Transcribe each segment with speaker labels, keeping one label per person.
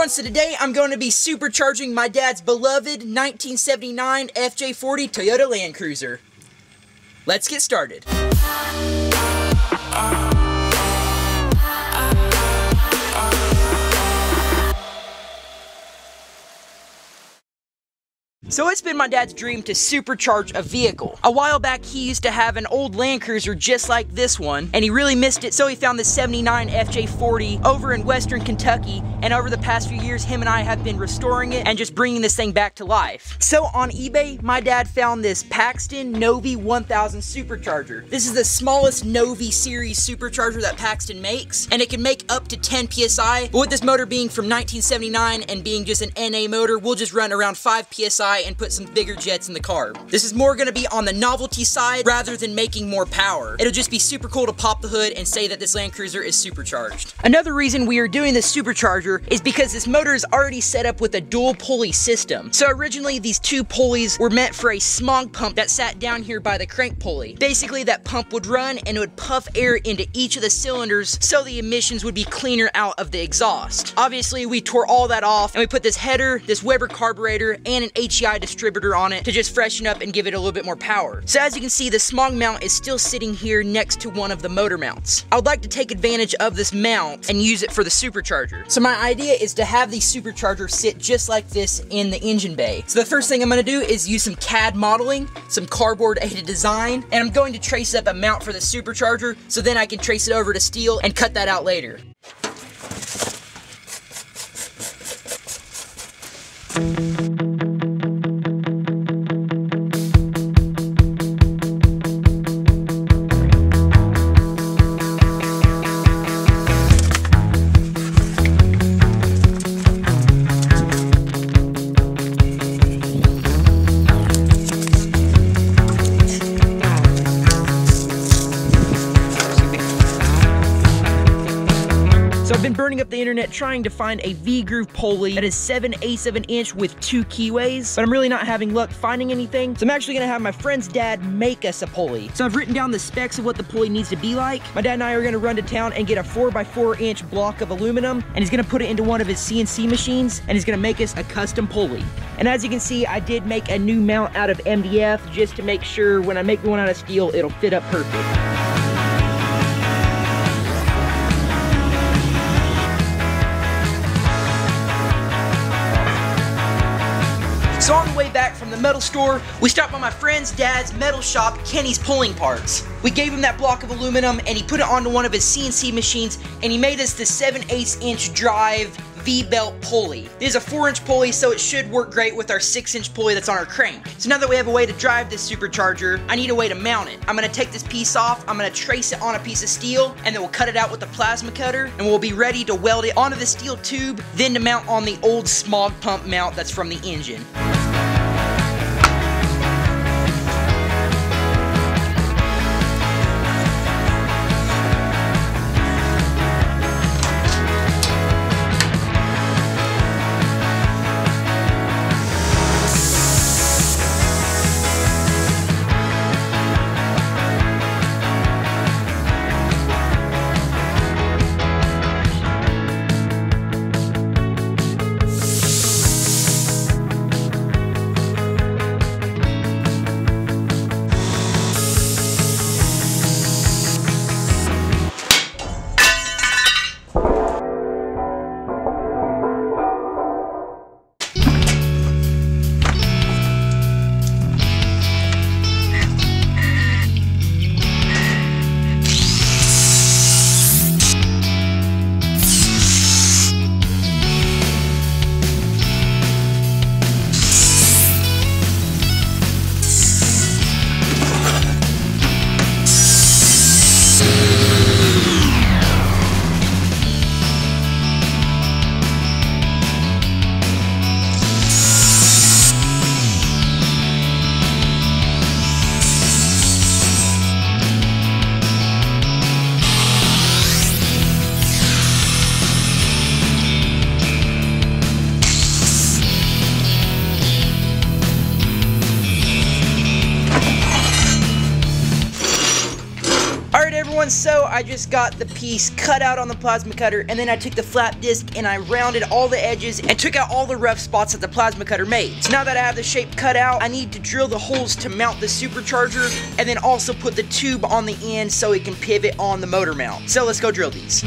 Speaker 1: Everyone, so today I'm going to be supercharging my dad's beloved 1979 FJ40 Toyota Land Cruiser. Let's get started. Ah. So it's been my dad's dream to supercharge a vehicle. A while back, he used to have an old Land Cruiser just like this one, and he really missed it, so he found the 79 FJ40 over in Western Kentucky, and over the past few years, him and I have been restoring it and just bringing this thing back to life. So on eBay, my dad found this Paxton Novi 1000 supercharger. This is the smallest Novi series supercharger that Paxton makes, and it can make up to 10 PSI, but with this motor being from 1979 and being just an NA motor, we'll just run around 5 PSI and put some bigger jets in the car. This is more gonna be on the novelty side rather than making more power. It'll just be super cool to pop the hood and say that this Land Cruiser is supercharged. Another reason we are doing this supercharger is because this motor is already set up with a dual pulley system. So originally these two pulleys were meant for a smog pump that sat down here by the crank pulley. Basically that pump would run and it would puff air into each of the cylinders so the emissions would be cleaner out of the exhaust. Obviously we tore all that off and we put this header, this Weber carburetor, and an HEI distributor on it to just freshen up and give it a little bit more power. So as you can see, the smog mount is still sitting here next to one of the motor mounts. I would like to take advantage of this mount and use it for the supercharger. So my idea is to have the supercharger sit just like this in the engine bay. So the first thing I'm gonna do is use some CAD modeling, some cardboard aided design, and I'm going to trace up a mount for the supercharger so then I can trace it over to steel and cut that out later. Trying to find a V-groove pulley that is 7 eighths of an inch with two keyways, but I'm really not having luck finding anything. So I'm actually gonna have my friend's dad make us a pulley. So I've written down the specs of what the pulley needs to be like. My dad and I are gonna run to town and get a 4x4 inch block of aluminum, and he's gonna put it into one of his CNC machines, and he's gonna make us a custom pulley. And as you can see, I did make a new mount out of MDF just to make sure when I make one out of steel, it'll fit up perfect. So on the way back from the metal store, we stopped by my friend's dad's metal shop, Kenny's Pulling Parts. We gave him that block of aluminum and he put it onto one of his CNC machines and he made us the 7 8 inch drive V-belt pulley. This is a 4 inch pulley so it should work great with our 6 inch pulley that's on our crank. So now that we have a way to drive this supercharger, I need a way to mount it. I'm going to take this piece off, I'm going to trace it on a piece of steel, and then we'll cut it out with a plasma cutter, and we'll be ready to weld it onto the steel tube, then to mount on the old smog pump mount that's from the engine. So I just got the piece cut out on the plasma cutter, and then I took the flap disc and I rounded all the edges and took out all the rough spots that the plasma cutter made. So now that I have the shape cut out, I need to drill the holes to mount the supercharger, and then also put the tube on the end so it can pivot on the motor mount. So let's go drill these.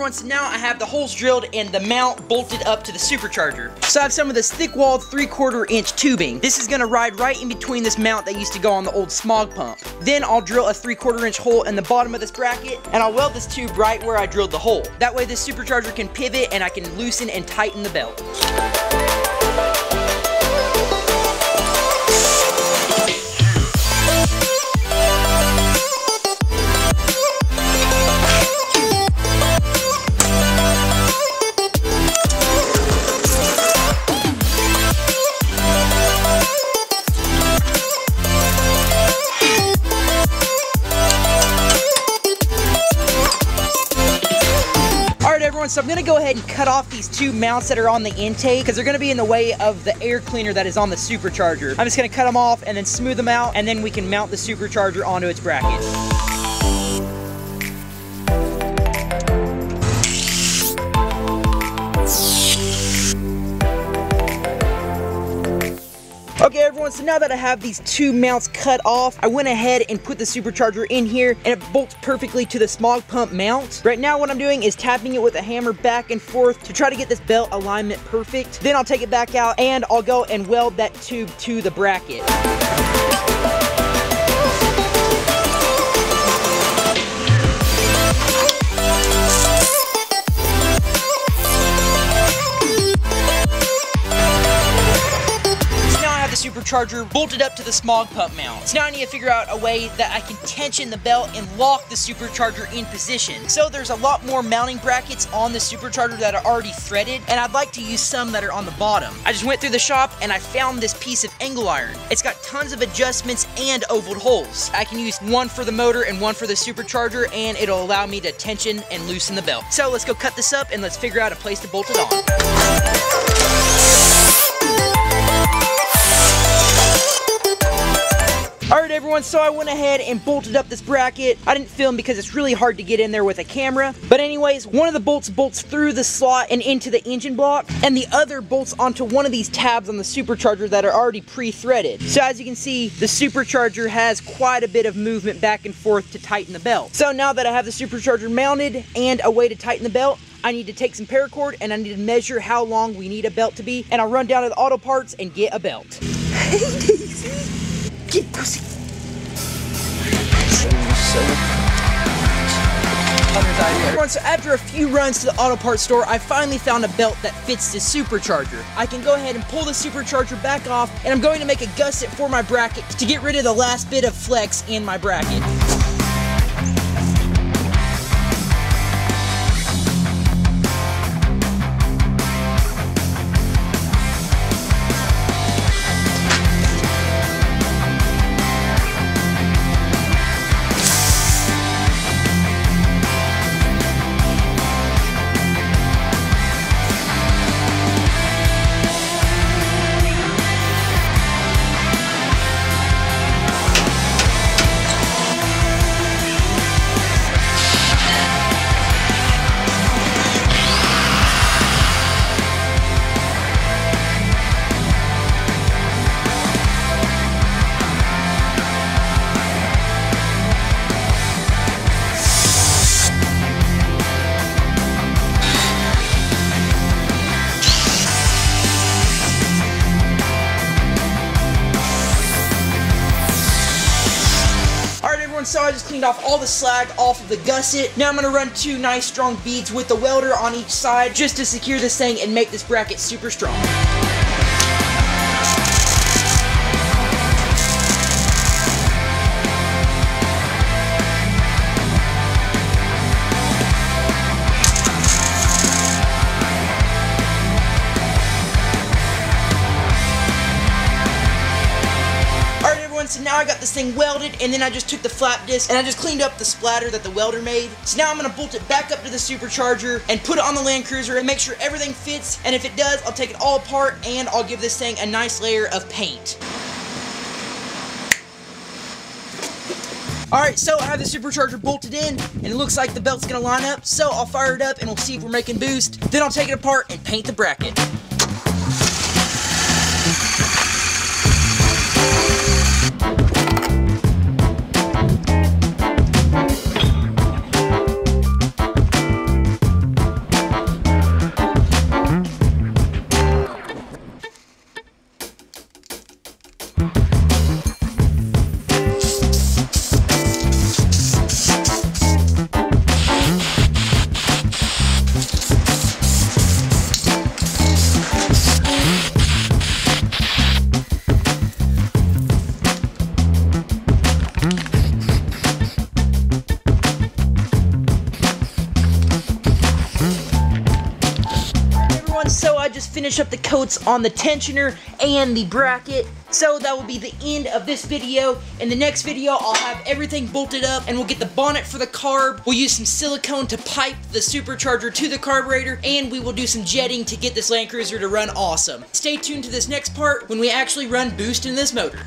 Speaker 1: Everyone, so now I have the holes drilled and the mount bolted up to the supercharger. So I have some of this thick-walled 3 quarter inch tubing. This is gonna ride right in between this mount that used to go on the old smog pump. Then I'll drill a 3 quarter inch hole in the bottom of this bracket and I'll weld this tube right where I drilled the hole. That way this supercharger can pivot and I can loosen and tighten the belt. So I'm gonna go ahead and cut off these two mounts that are on the intake because they're gonna be in the way of the air cleaner that is on the supercharger. I'm just gonna cut them off and then smooth them out and then we can mount the supercharger onto its bracket. Okay everyone, so now that I have these two mounts cut off, I went ahead and put the supercharger in here and it bolts perfectly to the smog pump mount. Right now what I'm doing is tapping it with a hammer back and forth to try to get this belt alignment perfect. Then I'll take it back out and I'll go and weld that tube to the bracket. Supercharger bolted up to the smog pump mount. So now I need to figure out a way that I can tension the belt and lock the supercharger in position. So there's a lot more mounting brackets on the supercharger that are already threaded, and I'd like to use some that are on the bottom. I just went through the shop and I found this piece of angle iron. It's got tons of adjustments and ovaled holes. I can use one for the motor and one for the supercharger, and it'll allow me to tension and loosen the belt. So let's go cut this up and let's figure out a place to bolt it on. Everyone, so I went ahead and bolted up this bracket. I didn't film because it's really hard to get in there with a camera. But anyways, one of the bolts bolts through the slot and into the engine block, and the other bolts onto one of these tabs on the supercharger that are already pre-threaded. So as you can see, the supercharger has quite a bit of movement back and forth to tighten the belt. So now that I have the supercharger mounted and a way to tighten the belt, I need to take some paracord and I need to measure how long we need a belt to be, and I'll run down to the auto parts and get a belt. Hey Daisy! Get pussy. So, after a few runs to the auto parts store, I finally found a belt that fits the supercharger. I can go ahead and pull the supercharger back off, and I'm going to make a gusset for my bracket to get rid of the last bit of flex in my bracket. Cleaned off all the slag off of the gusset. Now I'm gonna run two nice strong beads with the welder on each side just to secure this thing and make this bracket super strong. So now I got this thing welded, and then I just took the flap disc and I just cleaned up the splatter that the welder made. So now I'm gonna bolt it back up to the supercharger and put it on the Land Cruiser and make sure everything fits, and if it does, I'll take it all apart and I'll give this thing a nice layer of paint. Alright, so I have the supercharger bolted in, and it looks like the belt's gonna line up, so I'll fire it up and we'll see if we're making boost. Then I'll take it apart and paint the bracket. So I just finished up the coats on the tensioner and the bracket. So that will be the end of this video. In the next video, I'll have everything bolted up and we'll get the bonnet for the carb. We'll use some silicone to pipe the supercharger to the carburetor and we will do some jetting to get this Land Cruiser to run awesome. Stay tuned to this next part when we actually run boost in this motor.